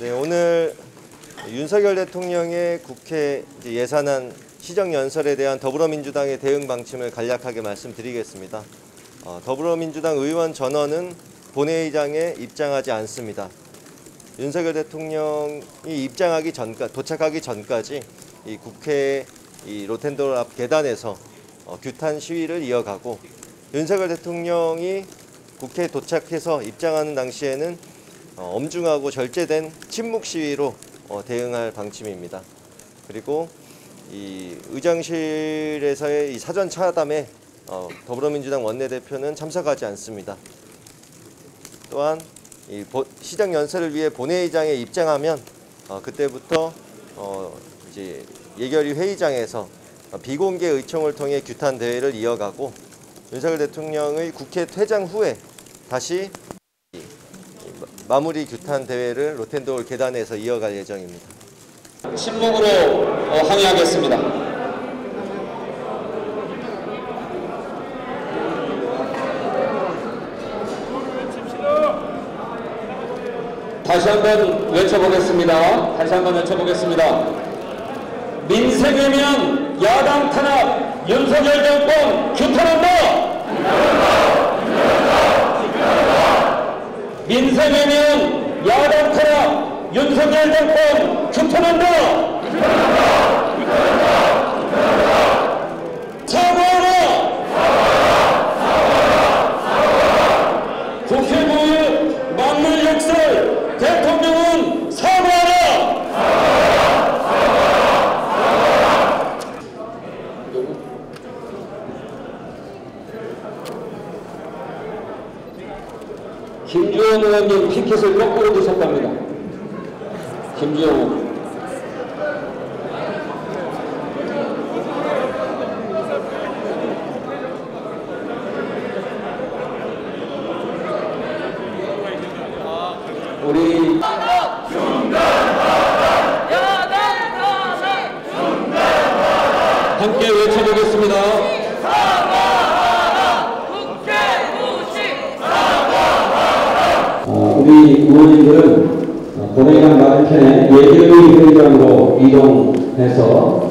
네, 오늘 윤석열 대통령의 국회 예산안 시정 연설에 대한 더불어민주당의 대응 방침을 간략하게 말씀드리겠습니다. 어, 더불어민주당 의원 전원은 본회의장에 입장하지 않습니다. 윤석열 대통령이 입장하기 전까 도착하기 전까지 이 국회 이 로텐도어 앞 계단에서 어, 규탄 시위를 이어가고 윤석열 대통령이 국회에 도착해서 입장하는 당시에는 어, 엄중하고 절제된 침묵 시위로 어, 대응할 방침입니다. 그리고 이 의장실에서의 이 사전 차담에 어, 더불어민주당 원내대표는 참석하지 않습니다. 또한 시장 연설을 위해 본회의장에 입장하면 어, 그때부터 어, 이제 예결위 회의장에서 어, 비공개 의총을 통해 규탄 대회를 이어가고 윤석열 대통령의 국회 퇴장 후에 다시 마- 마무리 규탄 대회를 로텐도홀 계단에서 이어갈 예정입니다. 침묵으로 어, 항의하겠습니다. 다시 한번 외쳐보겠습니다. 다시 한번 외쳐보겠습니다. 민생이면 야당 탄압, 윤석열 정권 규탄한다! 민생이면 야당 탄압, 윤석열 정권 규탄한다! 사과하라! 국회부의 막말 역설 대통령은 사과하라! 김주영 의원님 피켓을 거꾸로 드셨답니다. 김주영 의원. 우리 함께 외쳐보겠습니다. 어, 우리 의원님들은 어, 본회의장 맞은편에 예결위 회의장으로 이동해서